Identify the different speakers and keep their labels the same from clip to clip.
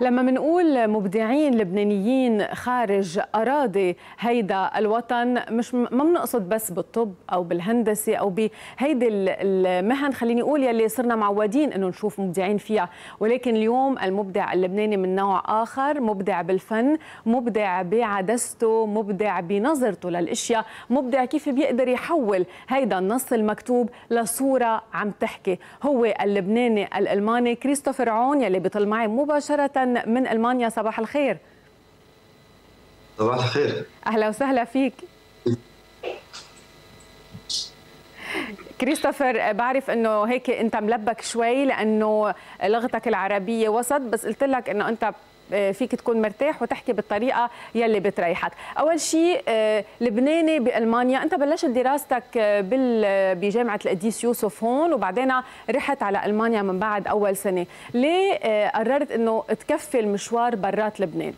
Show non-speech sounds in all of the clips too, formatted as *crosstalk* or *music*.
Speaker 1: لما بنقول مبدعين لبنانيين خارج أراضي هيدا الوطن مش ما بنقصد بس بالطب أو بالهندسة أو بهيدي المهن. خليني أقول يلي صرنا معودين إنه نشوف مبدعين فيها. ولكن اليوم المبدع اللبناني من نوع آخر مبدع بالفن مبدع بعدسته مبدع بنظرته للأشياء مبدع كيف بيقدر يحول هيدا النص المكتوب لصورة عم تحكي. هو اللبناني الألماني كريستوفر عون يلي بيطل معي من ألمانيا. صباح الخير.
Speaker 2: صباح الخير.
Speaker 1: أهلا وسهلا فيك. كريستوفر بعرف إنه هيك أنت ملبك شوي لأنه لغتك العربية وسط بس قلت لك إنه أنت فيك تكون مرتاح وتحكي بالطريقة يلي بتريحك. أول شيء لبناني بألمانيا. أنت بلشت دراستك بجامعة القديس يوسف هون وبعدين رحت على ألمانيا من بعد أول سنة. ليه قررت إنه تكفي المشوار برات لبنان؟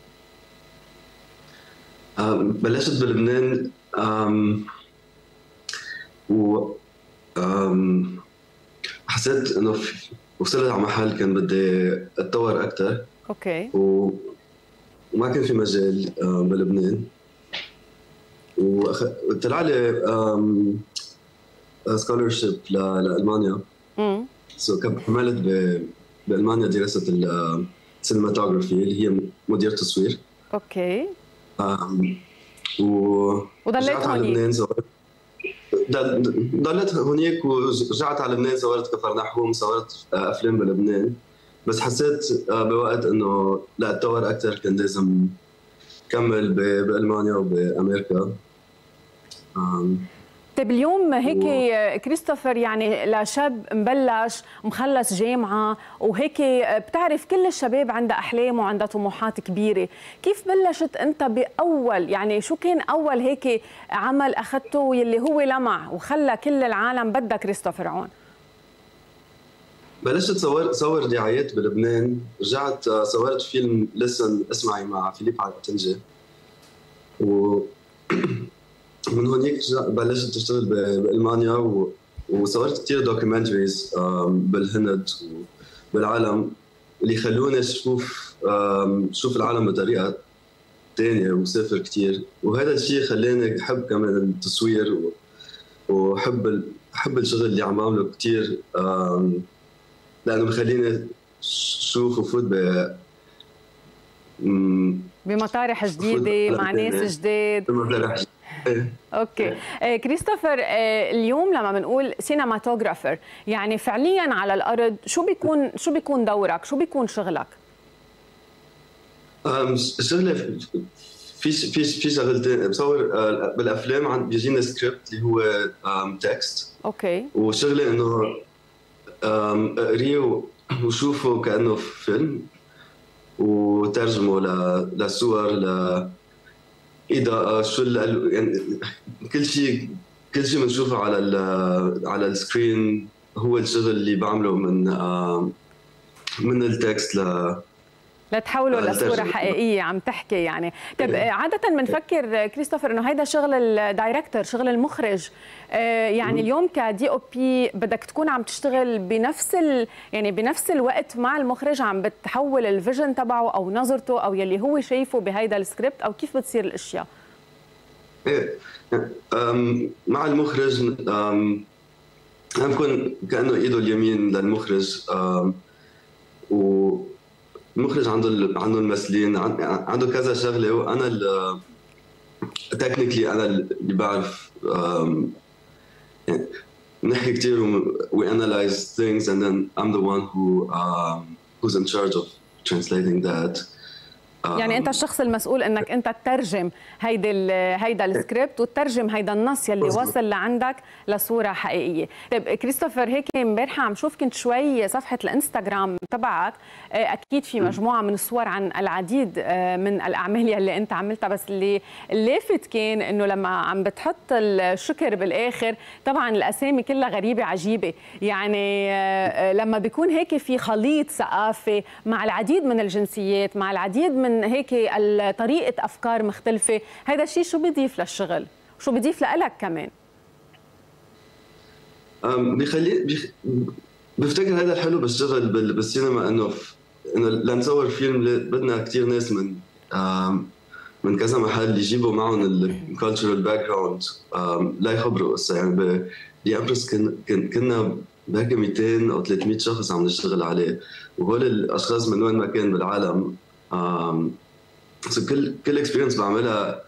Speaker 2: بلشت بلبنان و حسيت إنه وصلت على محل كان بدي أتطور
Speaker 1: أكثر
Speaker 2: أوكي. وما كان في مجال بلبنان. وطلع لي scholarship لألمانيا.
Speaker 1: امم
Speaker 2: so كملت. بألمانيا دراسة ال cinematography اللي هي مدير تصوير.
Speaker 1: okay.
Speaker 2: و
Speaker 1: وضليت هونيك
Speaker 2: ضليت هونيك ورجعت على لبنان صورت كفرنحوم صورت أفلام بلبنان. بس حسيت بوقت إنه لا اتطور أكثر كان لازم كمل بألمانيا وبأمريكا.
Speaker 1: طيب اليوم هيك و... كريستوفر يعني لشاب مبلش مخلص جامعة وهيك بتعرف كل الشباب عندها أحلام وعندها طموحات كبيرة. كيف بلشت أنت بأول؟ يعني شو كان أول هيك عمل أخذته يلي هو لمع وخلى كل العالم بدها كريستوفر عون؟
Speaker 2: بلشت صور صور دعايات بلبنان. رجعت صورت فيلم لسن اسمعي مع فيليب عتنجي و *clears throat* من هونيك بلشت اشتغل بألمانيا و... وصورت كثير documentaries بالهند وبالعالم اللي خلوني أشوف شوف العالم بطريقة ثانية وسافر كثير وهذا الشيء خلاني أحب كمان التصوير و... وحب ال... أحب الشغل اللي عم بعمله كثير لأنه بخليني شوف وفوت ب
Speaker 1: بمطارح جديدة مع ناس جداد.
Speaker 2: بمطارح
Speaker 1: أوكي. كريستوفر اليوم لما بنقول cinematographer يعني فعليا على الأرض شو بيكون شو بيكون دورك؟ شو بيكون شغلك؟
Speaker 2: شغلي في في في شغلتين. بصور بالأفلام عند بيجينا سكريبت اللي هو text
Speaker 1: أوكي.
Speaker 2: وشغلي إنه أقريه وشوفه كأنه فيلم وترجمه لصور ل اضاءه شو يعني كل شيء كل شيء بنشوفه على ال على ال screen هو الشغل اللي بعمله من من ال text ل
Speaker 1: لتحوله لصوره حقيقية عم تحكي يعني. طيب عادة بنفكر كريستوفر إنه هيدا شغل ال director شغل المخرج. يعني اليوم ك DOP بدك تكون عم تشتغل بنفس ال... يعني بنفس الوقت مع المخرج عم بتحول ال vision تبعه أو نظرته أو يلي هو شايفه بهيدا السكريبت أو كيف بتصير الأشياء؟
Speaker 2: إيه. مع المخرج عم بكون كأنه إيده اليمين للمخرج و المخرج عنده عنده الممثلين عنده كذا شغلة وأنا technically أنا اللي بعرف يعني نحكي كثير we analyze things then I'm the one who um, who's in charge of translating that.
Speaker 1: يعني انت الشخص المسؤول انك انت تترجم هيدي هيدا السكريبت وتترجم هيدا النص يلي وصل لعندك لصورة حقيقية. طيب كريستوفر هيك امبارحة عم شوف كنت شوي صفحة الإنستغرام تبعك. أكيد في مجموعة من الصور عن العديد من الأعمال يلي أنت عملتها بس اللي اللافت كان إنه لما عم بتحط الشكر بالآخر طبعا الأسامي كلها غريبة عجيبة. يعني لما بيكون هيك في خليط ثقافي مع العديد من الجنسيات مع العديد من هيك طريقة أفكار مختلفة. هذا الشيء شو بيضيف للشغل؟ شو بيضيف لك كمان؟
Speaker 2: بيخلي بيخ... بفتكر هذا الحلو بالشغل بالسينما إنه إنه لنصور فيلم بدنا كثير ناس من من كذا محل يجيبوا معهم ال cultural background لا يخبروا قصة. يعني ب Empress كنا بهيك 200 أو 300 شخص عم نشتغل عليه. وهول الأشخاص من وين ما كان بالعالم كل كل experience بعملها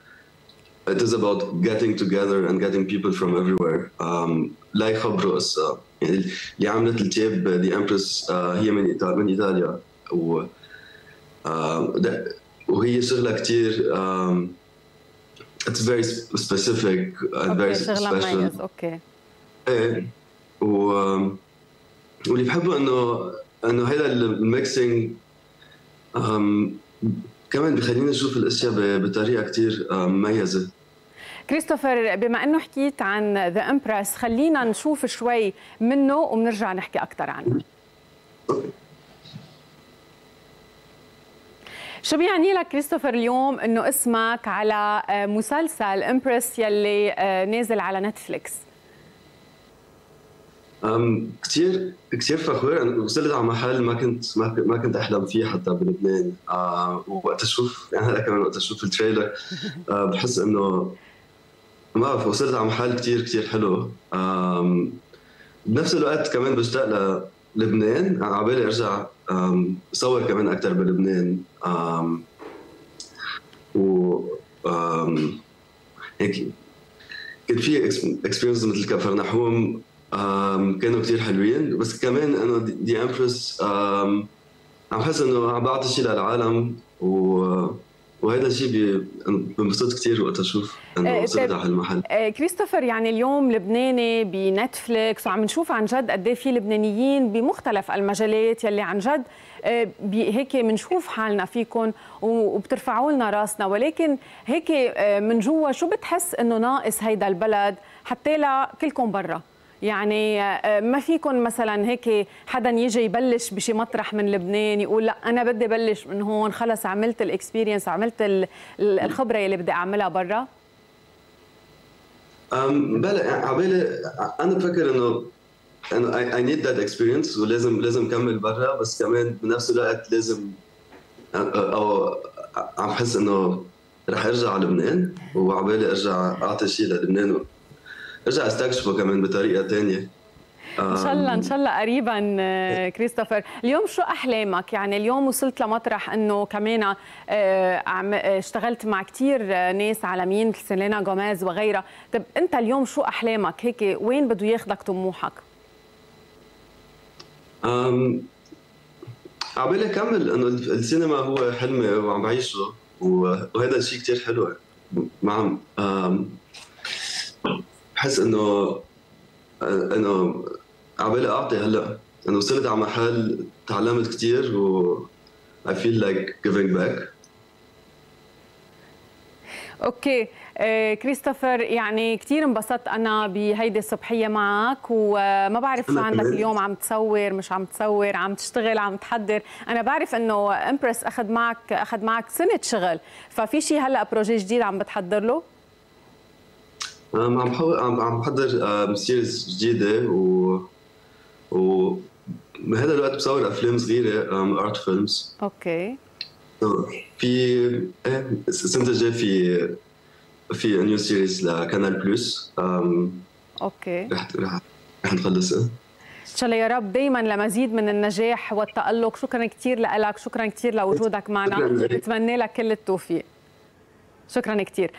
Speaker 2: it is about getting together and getting people from everywhere. Um, لا يخبروا قصة. يعني اللي عملت التيب The Empress uh, هي من إيطاليا من إيطاليا. و uh, وهي شغلة كثير um, it's very specific and very special.
Speaker 1: أوكي
Speaker 2: إيه. و واللي بحبه إنه إنه هذا ال mixing كمان بخليني أشوف الأشياء بطريقة كثير مميزة.
Speaker 1: كريستوفر بما إنه حكيت عن The Empress خلينا نشوف شوي منه وبنرجع نحكي أكثر عنه. شو بيعني لك كريستوفر اليوم إنه اسمك على مسلسل Empress يلي نازل على نتفليكس
Speaker 2: كثير كثير فخور. أنا وصلت على محل ما كنت ما كنت أحلم فيه حتى بلبنان. آه وقت أشوف يعني هلا كمان وقت أشوف ال trailer. *laughs* آه بحس إنه ما بعرف وصلت على محل كثير كثير حلو. بنفس الوقت كمان بشتاق للبنان على بالي أرجع اصور كمان أكثر بلبنان. و هيك. كان في experience مثل كفر نحوم. كانوا كثير حلوين. بس كمان انه The Empress عم حس إنه عم بعطي شيء للعالم و وهذا الشيء بنبسط كثير وقت أشوف إنه إيه، وصلت على هالمحل
Speaker 1: إيه، كريستوفر يعني اليوم لبناني بنتفليكس وعم نشوف عن جد قد إيه في لبنانيين بمختلف المجالات يلي عن جد إيه، هيك بنشوف حالنا فيكم وبترفعوا لنا راسنا. ولكن هيك من جوا شو بتحس إنه ناقص هيدا البلد حتى لا كلكم برا؟ يعني آه، ما فيكم مثلا هيك حدا يجي يبلش بشي مطرح من لبنان يقول لا أنا بدي بلش من هون خلص عملت ال experience عملت الخبرة اللي بدي أعملها برا؟
Speaker 2: بلا عبالي أنا بفكر إنه إنه I need that experience ولازم لازم كمل برا بس كمان بنفس الوقت لازم أو عم حس إنه رح أرجع على لبنان وعبالي أرجع أعطي شيء للبنان. ارجع استكشفه كمان بطريقة ثانية
Speaker 1: إن شاء الله إن شاء الله قريبا آه، كريستوفر. اليوم شو أحلامك؟ يعني اليوم وصلت لمطرح إنه كمان آه، آه، اشتغلت مع كثير ناس عالميين سيلينا جوميز وغيرها. طب أنت اليوم شو أحلامك؟ هيك وين بده ياخذك طموحك؟
Speaker 2: أم عبالي كمل إنه السينما هو حلمي وعم بعيشه وهذا الشيء كثير حلو. مع بحس إنه إنه عبالي أعطي هلأ. إنه وصلت على محل تعلمت كثير و I feel like giving back.
Speaker 1: أوكي. آه، كريستوفر يعني كثير انبسطت أنا بهيدي الصبحية معك وما بعرف شو عندك اليوم عم تصور مش عم تصور عم تشتغل عم تحضر. أنا بعرف إنه Empress أخذ معك أخذ معك سنة شغل. ففي شيء هلأ projet جديد عم بتحضر له؟
Speaker 2: عم بحاول عم بحضر series جديدة و و بهذا الوقت بصور أفلام صغيرة art films
Speaker 1: أوكي.
Speaker 2: في إيه السنة الجاية في في new series ل Canal
Speaker 1: Plus. أوكي.
Speaker 2: رح رح رح نخلصها
Speaker 1: إن شاء الله يا رب دائما لمزيد من النجاح والتألق. شكرا كثير لك شكرا كثير لوجودك معنا. بتمنى لك كل التوفيق. شكرا كثير